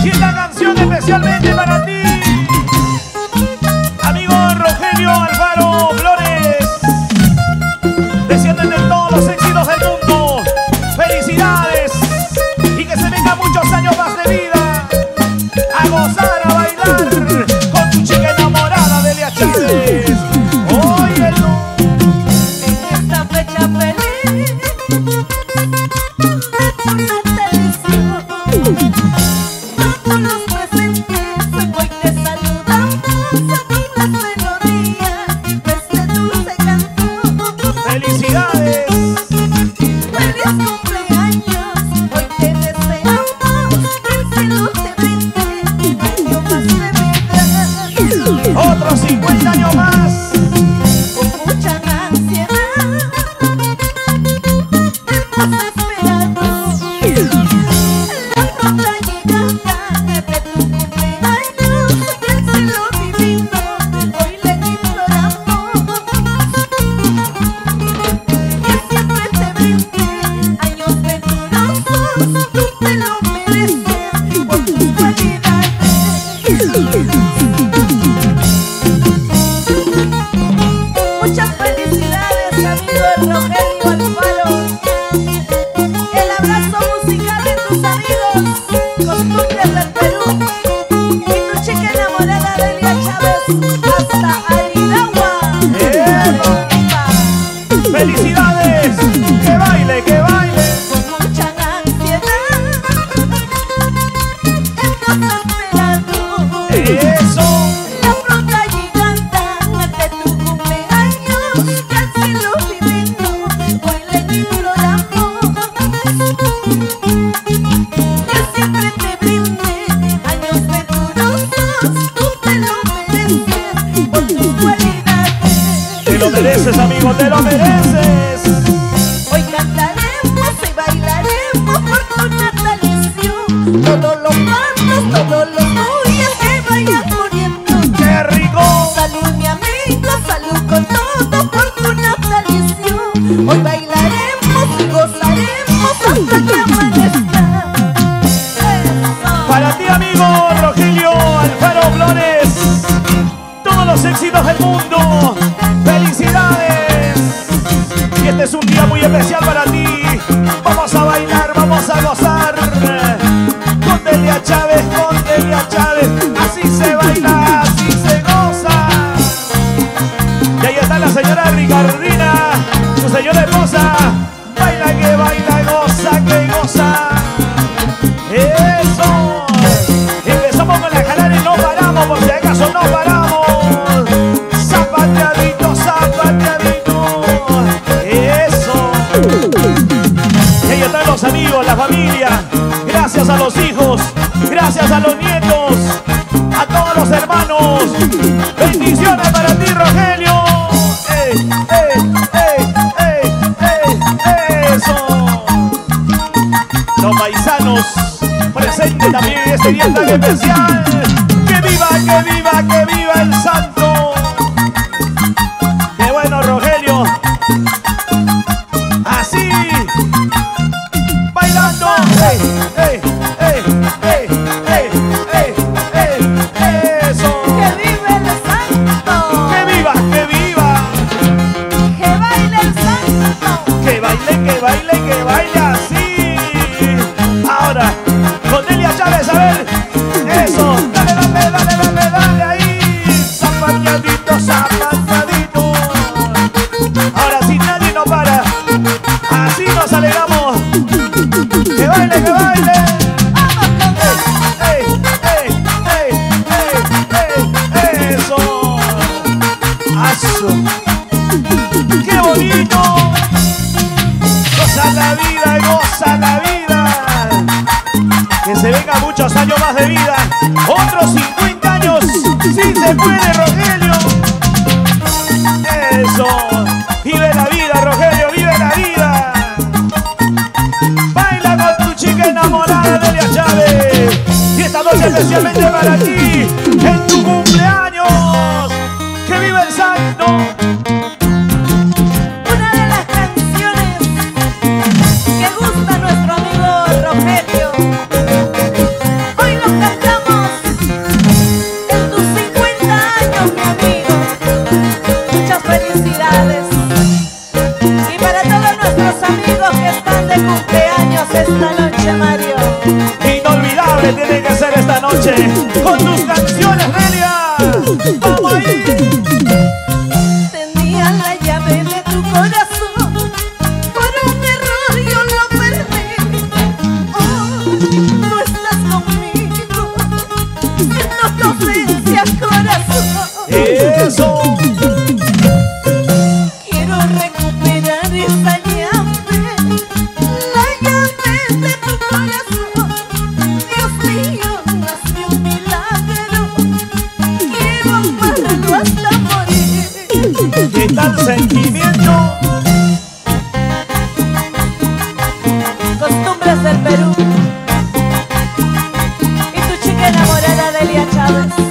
Felicita canción especialmente para ti. ¡Felicidades! ¡Que baile, que baile! Con mucha ansiedad Eso todos los cuantos, los nietos, a todos los hermanos. Bendiciones para ti, Rogelio. ¡Eh, eh, eh, eh, eso! Los paisanos presentes también este día tan especial. ¡Que viva, que viva, que viva! ¡Qué bonito! Goza la vida, goza la vida. Que se venga muchos años más de vida. Otros 50 años. Si ¡Sí se puede, Rogelio. Eso. Vive la vida, Rogelio, vive la vida. Baila con tu chica enamorada, Delia Chávez. Y esta noche especialmente para ti, en tu cumpleaños. ¡Que vive el santo! jealous.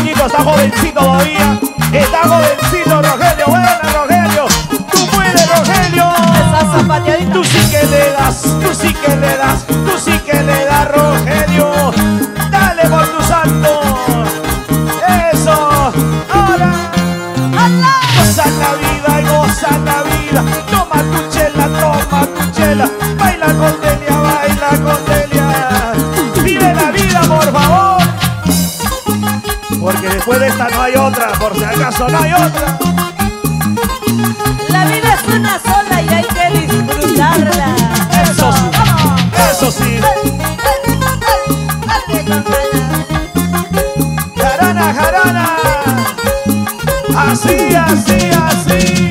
añitos, está jovencito todavía, está jovencito. no hay otra. La vida es una sola y hay que disfrutarla. Eso sí, eso sí. Jarana, jarana. Así, así, así.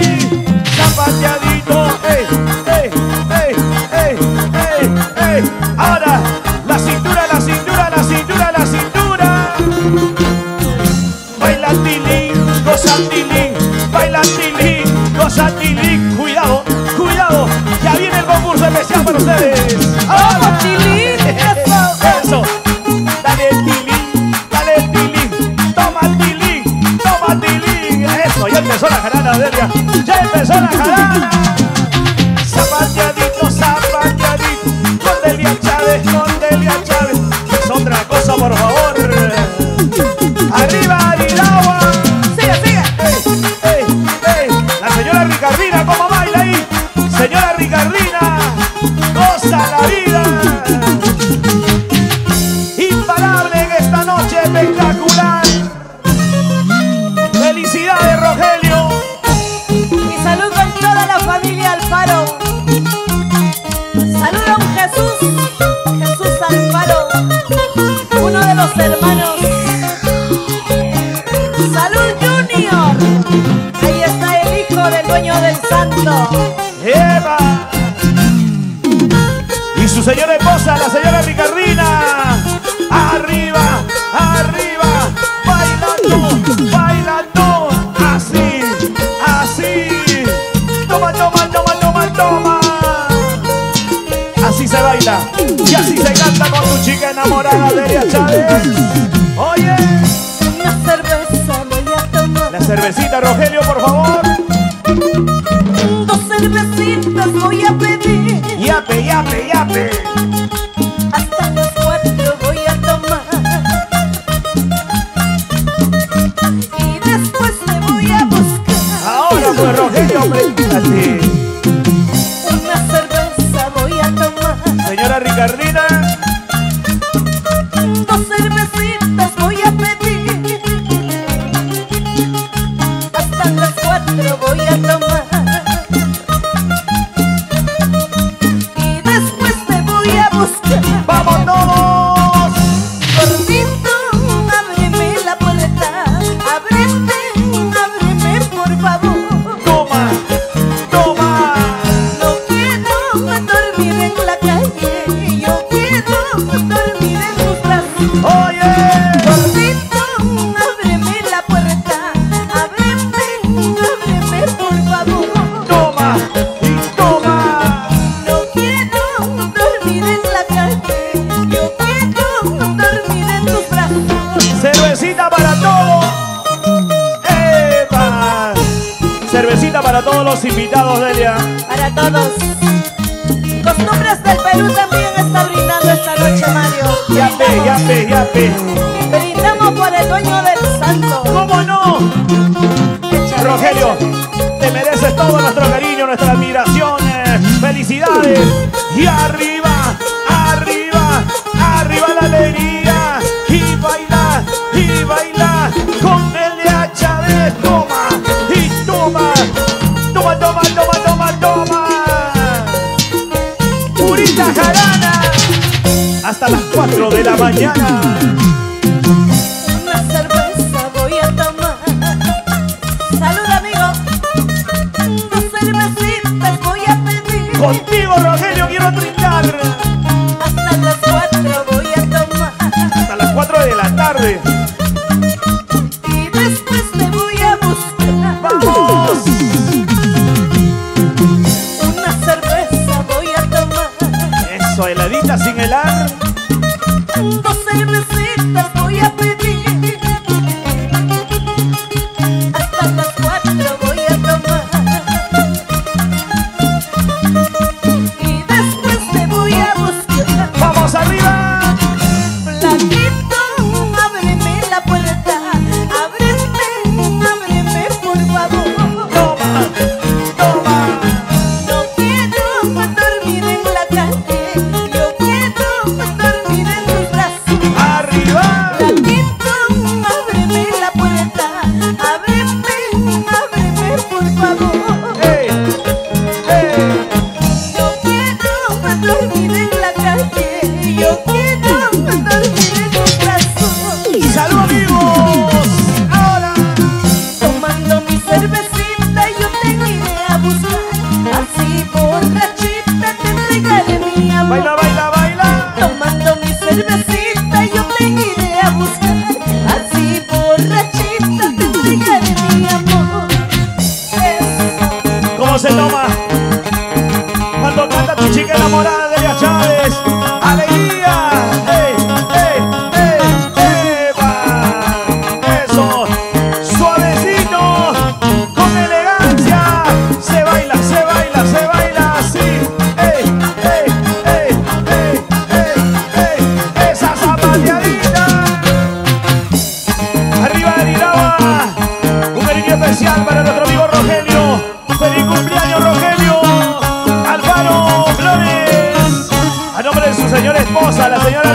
Danza la vida. Imparable en esta noche espectacular. Felicidades, Rogelio. Y salud con toda la familia Alfaro. Salud a Jesús, Jesús Alfaro, uno de los hermanos. Salud Junior. Ahí está el hijo del dueño del santo. su señora esposa, la señora Ricardina. Arriba, arriba, bailando, bailando, así, así. Toma, toma, toma, toma, toma. Así se baila y así se canta con tu chica enamorada, de Delia Chávez. Oye, una cerveza voy a tomar. La cervecita, Rogelio, por favor. Dos cervecitas voy a pedir. Yape, yape. Yeah. Delia. Para todos. Costumbres del Perú también está brindando esta noche, Mario. Yape, yape, yape. Brindamos por el dueño del santo. ¿Cómo no? Rogelio, te mereces todo nuestro cariño, nuestras admiraciones, felicidades. Y arriba, arriba, arriba la alegría. Y baila, y baila con el de Chávez. Toma, y toma toma, toma, toma, toma, toma. Purita jarana. Hasta las 4 de la mañana. Una cerveza voy a tomar. Salud, amigo. Dos cervecitas voy a pedir. Contigo, Rogelio, quiero brindar. Hasta las 4 voy a tomar. Hasta las 4 de la tarde.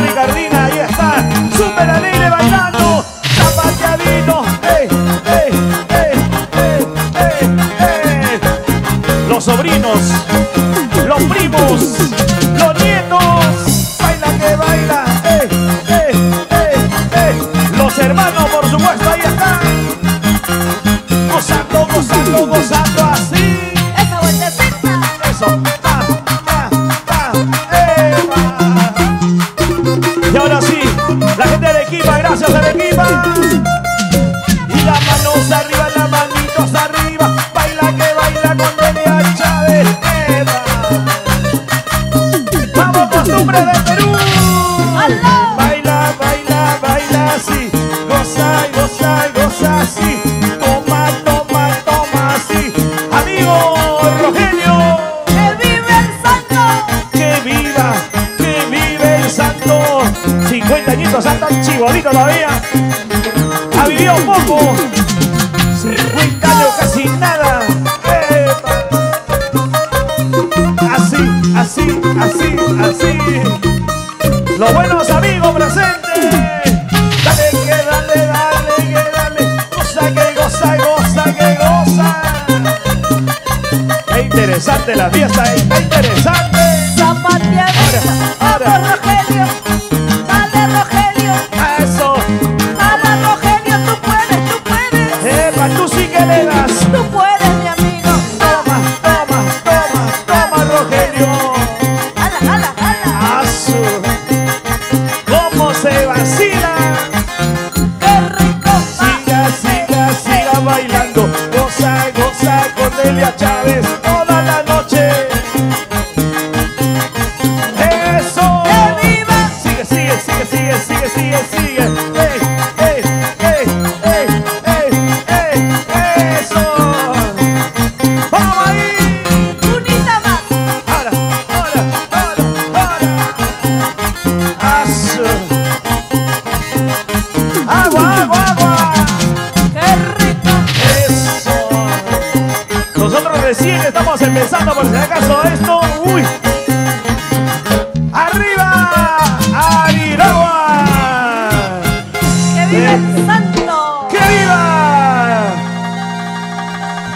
Ricardito. Márcia Zereguimba 50 añitos, hasta chibolito todavía. Ha vivido poco. 50 años, casi nada. Así, así, así, así. Los buenos amigos presentes. Dale, que dale, dale, que dale. Goza, que goza, goza, que goza. Qué interesante la fiesta, eh. está interesante.